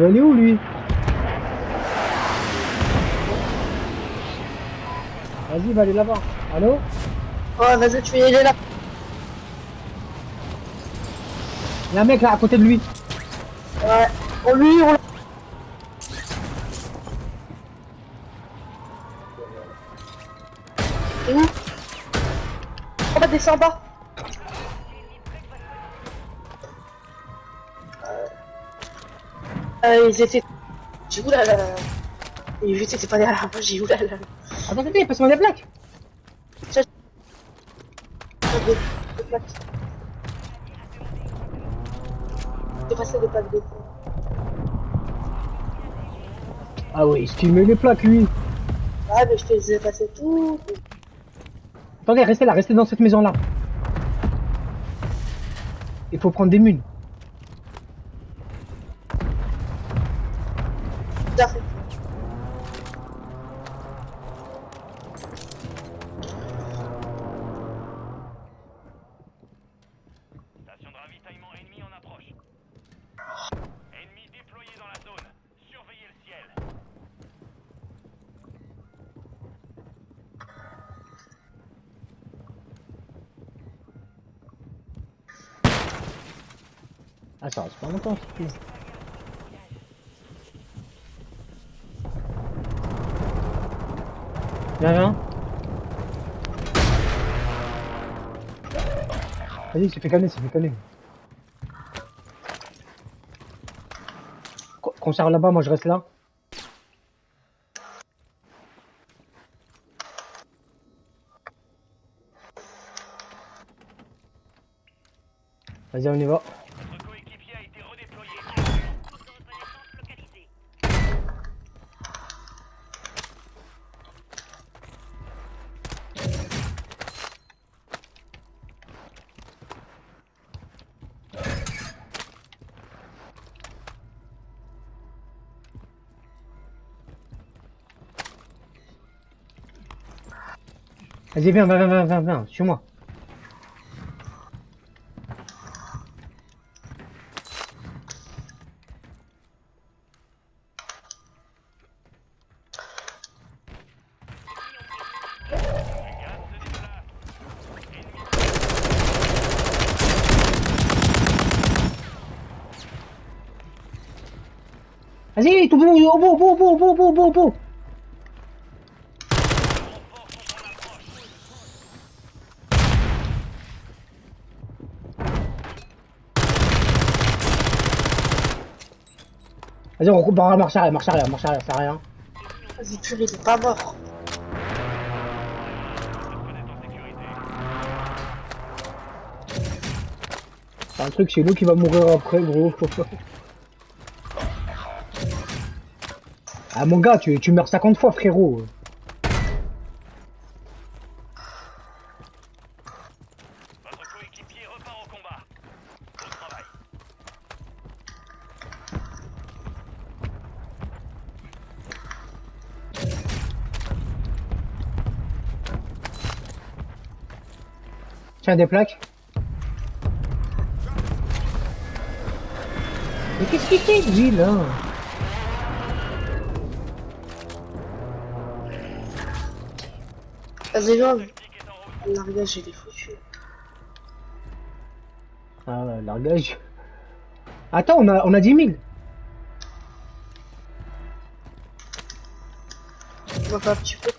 Il va aller où lui Vas-y, va aller là-bas. Allô Ouais, vas-y, tu es là. Il y a un mec là à côté de lui. Ouais. On lui, on l'a. Et où? On va descendre en bas. Euh, ils étaient... J'ai où là là Et vite, c'était pas derrière moi, j'ai où là là Attends, attends, passe-moi des plaques. Pas de- de plaques. J'ai passé des plaques de Ah oui, est-ce qu'il met les plaques lui Ah, mais je te les ai passées tout. Attendez, restez là, restez dans cette maison là. Il faut prendre des mules. Ah, ça reste pas longtemps, te plaît. Viens, viens. Vas-y, c'est fait calmer, c'est fait calmer. Conserve là-bas, moi je reste là. Vas-y, on y va. Vas-y, viens, viens, viens, viens, viens, suis-moi. Vas-y, tout au bout, au bout, au bout, au bout, au bout, au bout, au bout. Vas-y, on coupe, bah, marche arrière, marche arrière, marche arrière, ça rien. Vas-y, purée, il est pas mort. C'est un truc chez nous qui va mourir après, gros. Ah, mon gars, tu, tu meurs 50 fois, frérot. Tiens, des plaques. Mais qu'est-ce qu'il fait, lui, là? Vas-y, route. Le largage, il est foutu. Ah, ouais, largage. Attends, on a, on a 10 000. On va pas un petit peu.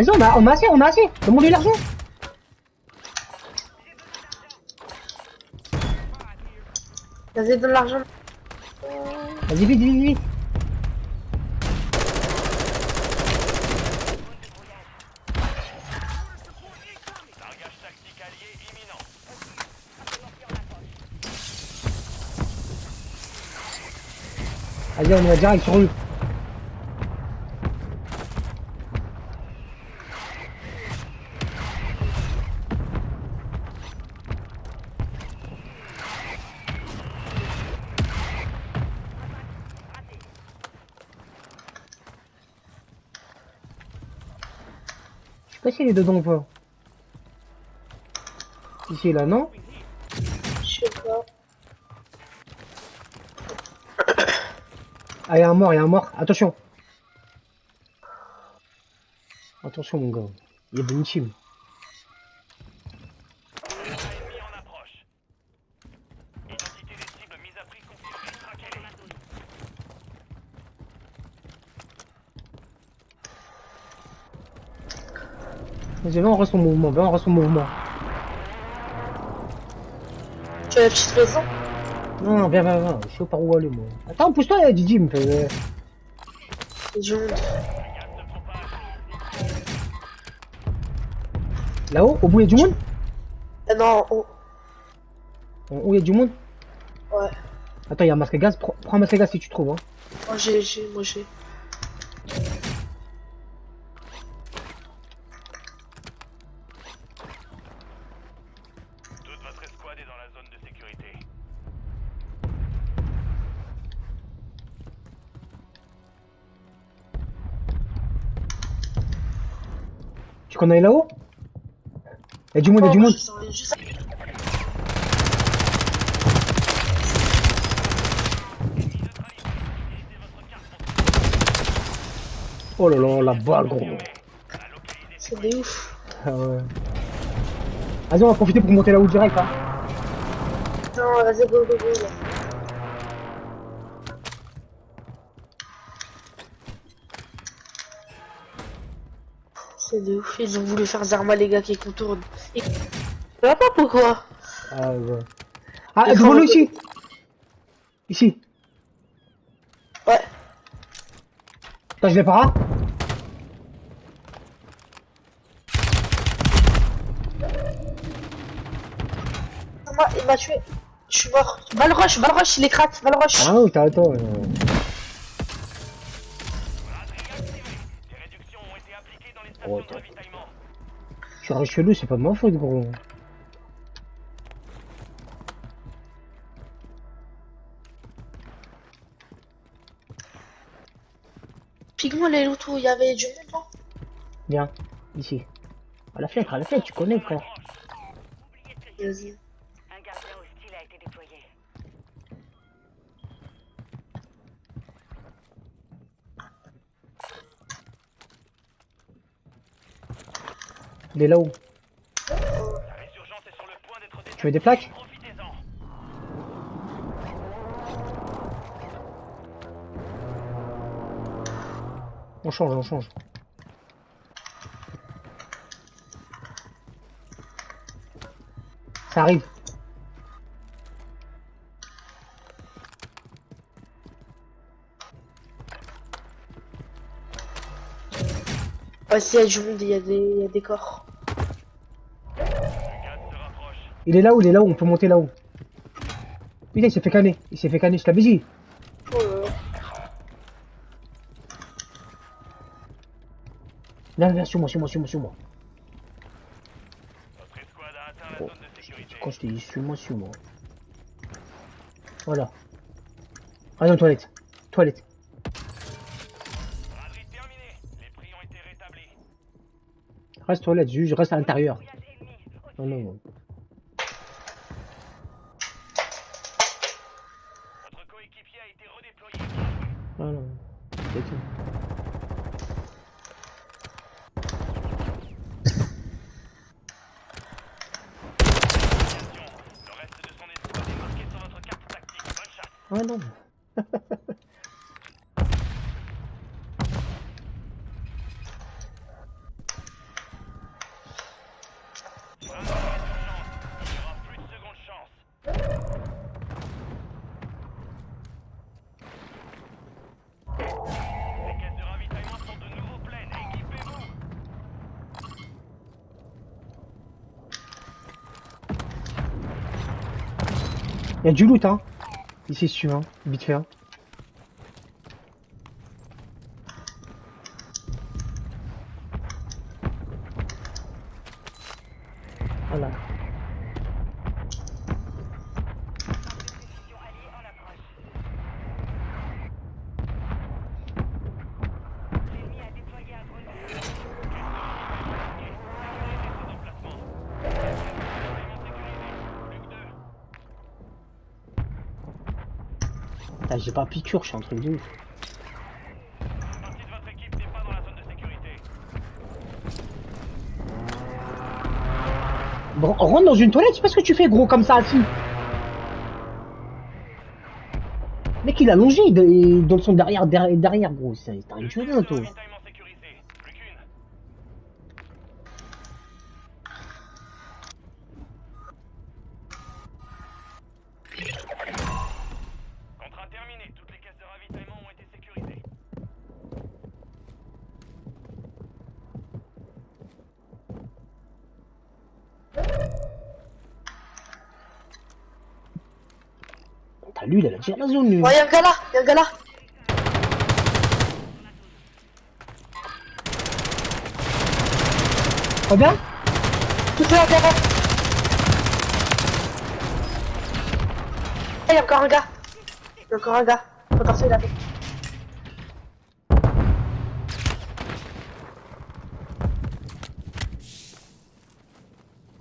Vas-y, on a, on a assez, on a assez. Demandez l'argent. Vas-y, donne l'argent. Vas-y, vite, vite, vite. Vas-y, on va direct sur lui. Sais pas s'il est dedans ou pas. Ici, là, non Je sais pas. Ah, il y a un mort, il y a un mort. Attention. Attention, mon gars. Il y a une team. Vas-y, viens, on reste en mouvement. Viens, on reste en mouvement. Tu as la petite maison Non, non, viens, viens, viens. Je sais pas où aller, moi. Attends, pousse-toi, là, Didi, me fait. euh, se propagent. Là-haut, au bout, il y a du monde? Ah non, oh. Où il y a du monde? Ouais. Attends, il y a un masque à gaz. Prends prends un masque à gaz si tu trouves. Hein. Moi j'ai, j'ai, moi j'ai. Tu connais là-haut Il y a du monde, il y a du monde. Oh là là, la balle, gros. C'est des ouf. Ah ouais. Vas-y, on va profiter pour monter là-haut direct. Hein. Non, vas-y, go, go, go. Là. C'est de ouf. Ils ont voulu faire Zarma, les gars, qui contournent. Et... Je sais pas pourquoi. Ah ouais. Ah, devant nous ici Ici. Ouais. Attends, je l'ai pas. Zarma, il m'a tué. Je suis mort. Balrush, Balrush, il écrate. Balrush. Ah oui, t'as attends. euh, Chelou, c'est pas ma faute, gros. Pique-moi les lootous, il y avait du monde, non Viens, ici. À la fenêtre, à la fenêtre, tu connais, frère. Vas-y. Il est là-haut. Tu veux des plaques. On change, on change. Ça arrive. Ouais, s'il y a du monde, il y a des, il y a des corps. Il est là-haut, il est là-haut, on peut monter là-haut. Putain, il s'est fait canner. Il s'est fait canner, je t'avais dit. Oh là là. Sur moi, sur moi, sur moi, sur moi. Oh. Quand je t'ai dit sur moi, sur moi. Voilà. Allez, en toilette. Toilette. Reste toilette, juge, reste à l'intérieur. Non, non, non. Votre coéquipier a été redéployé. Bien joué. Non, non. C'est tout. Attention, le reste de son escouade est marqué sur votre carte tactique. Bonne chasse. Ah non. Braderie d'urgence. Il n'y aura plus de seconde chance. Les caisses de ravitaillement sont de nouveau pleines. Équipez-vous. Il y a du loot, hein. Ici, sûr, hein. Vite fait, hein. Voilà. Mission alliée en approche. L'ennemi a déployé un grenade. J'ai pas piqûre, je suis un truc de ouf. Rentre dans une toilette, c'est pas ce que tu fais gros comme ça assis. Mec il a longé dans son derrière derrière, gros, c'est c'est un tueur toi. Lui il a la zone lui. Ouais, y'a un gars là, y'a un gars là. Pas bien Tout un gars là. Ah, y'a encore un gars. Y'a encore un gars. Faut partir là.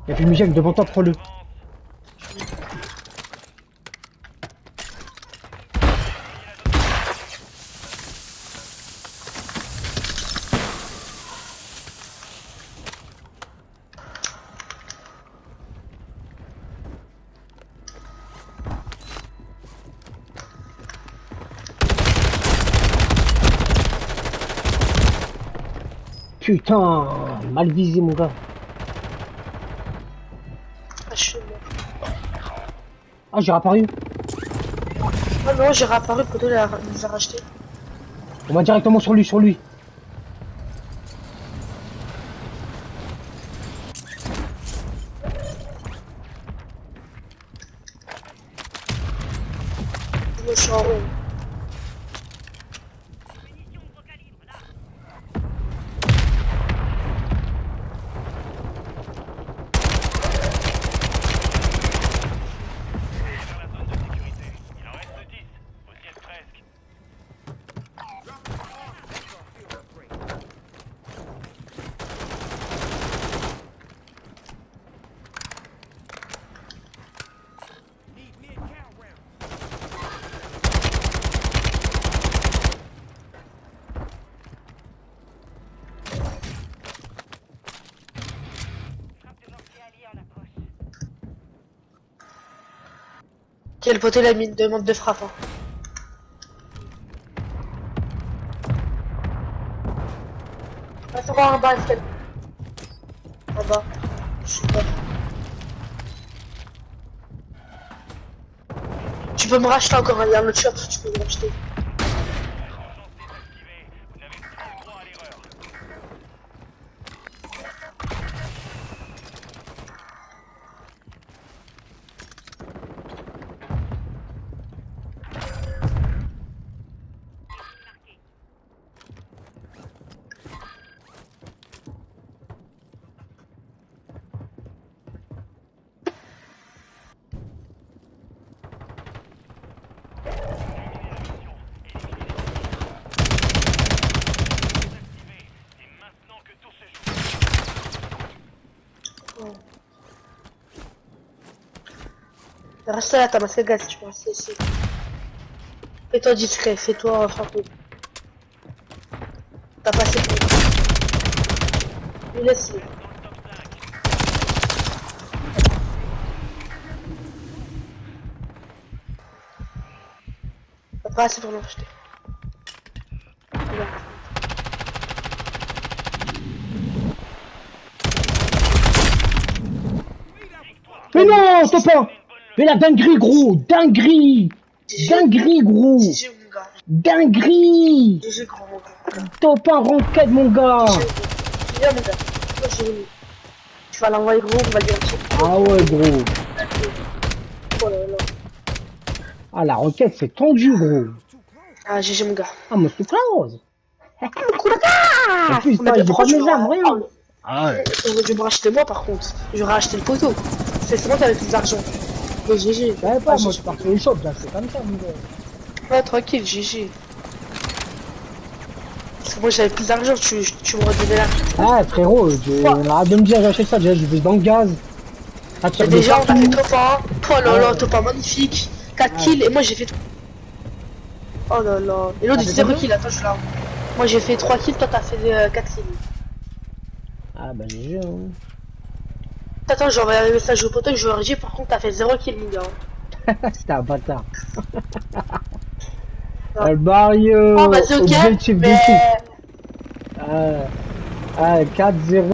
Y'a plus de Michel devant toi, prends-le. Putain, mal visé mon gars. Ah, je suis mort. Ah j'ai réapparu. Ah non, j'ai réapparu, le poteau nous a racheté. On va directement sur lui, sur lui. Je suis en haut. Vers la zone de sécurité. Il en reste 10. Vous y êtes presque. Frappe de mortier allié en approche. Ok, le poteau il a mis une demande de frappe. Hein. Ah, c'est en bas, Estelle. En bas. Je suis pas. Tu peux me racheter encore, hein, il y a un tu peux me racheter. Urgence désactivée. Vous n'avez plus le droit à l'erreur. Désactivé. C'est maintenant que tout se joue. Reste là, t'as masqué gaz, tu peux rester ici. Fais-toi discret, fais-toi frapper. T'as passé pour. Il laisse. Le top 5. T'as pas assez pour. Voilà. Mais non, Topin Mais la dinguerie gros Dinguerie Dinguerie gros mon. Dinguerie mon gars. Topin ranked mon gars Viens mon gars. Tu vas l'envoyer gros, on va dire. Ah ouais gros Oh là là. Ah la requête c'est tendu gros Ah GG mon gars. Ah moi c'est close En plus de on armes, Ah ouais J'aurais dû me racheter moi par contre. J'aurais acheté le poteau. C'est moi qui avais plus d'argent. Mais GG. Je savais pas, Ah, moi je partais au shop, là c'est comme ça mon gars Ouais, tranquille, GG. Parce que moi j'avais plus d'argent, tu, tu me redonnais là. Ah frérot, je- arrête de me dire j'achète ça déjà, je vais dans le gaz de déjà, on a fait top 1. Oh là là, Ouais. top 1 magnifique. 4 kills et moi j'ai fait Oh là là. Et l'autre, Ah, il c'est 0 combien kills, attends, je suis là. Moi, j'ai fait 3 kills, toi, t'as fait euh, 4 kills. Ah bah GG hein. Attends, j'ai envoyé un message au poteau, je veux RG, par contre, t'as fait 0 kills, mon gars. C'était un bâtard. El Barrio Oh, bah, c'est ok, Objectif mais... défi. Ah, ah, 4-0.